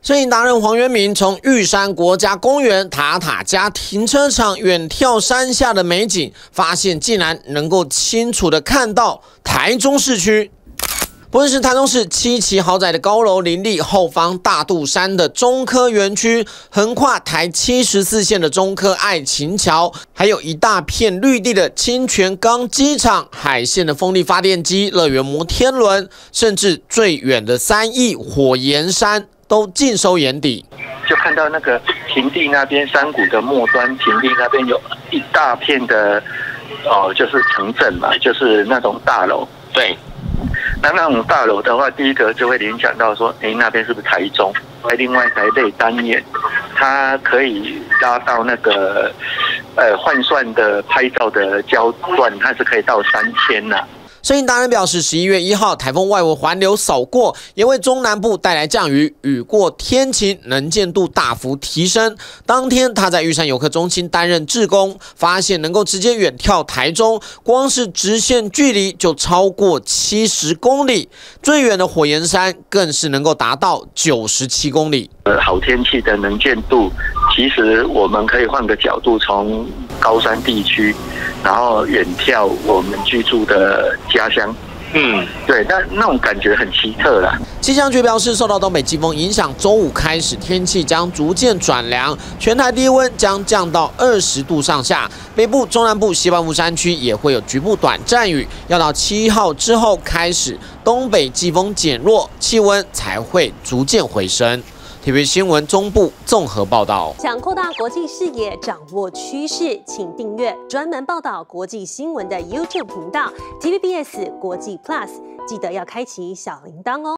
摄影达人黄元明从玉山国家公园塔塔加停车场远眺山下的美景，发现竟然能够清楚的看到台中市区。不论是台中市七期豪宅的高楼林立，后方大肚山的中科园区，横跨台七十四线的中科爱情桥，还有一大片绿地的清泉岗机场、海线的风力发电机、乐园摩天轮，甚至最远的三义火焰山。都尽收眼底，就看到那个平地那边山谷的末端，平地那边有一大片的哦，就是城镇嘛，就是那种大楼。对，那那种大楼的话，第一个就会联想到说，哎，那边是不是台中？在另外台北单眼，它可以拉到那个呃换算的拍照的焦段，它是可以到三千呐。摄影达人表示，十一月一号台风外围环流扫过，也为中南部带来降雨，雨过天晴，能见度大幅提升。当天他在玉山游客中心担任志工，发现能够直接远眺台中，光是直线距离就超过七十公里，最远的火焰山更是能够达到九十七公里。呃，好天气的能见度，其实我们可以换个角度，从高山地区。然后远眺我们居住的家乡，嗯，对，那那种感觉很奇特啦。气象局表示，受到东北季风影响，周五开始天气将逐渐转凉，全台低温将降到二十度上下，北部、中南部、西半部山区也会有局部短暂雨，要到七号之后开始东北季风减弱，气温才会逐渐回升。TV 新闻中部综合报道。想扩大国际视野，掌握趋势，请订阅专门报道国际新闻的 YouTube 频道 TVBS 国际 Plus，记得要开启小铃铛哦。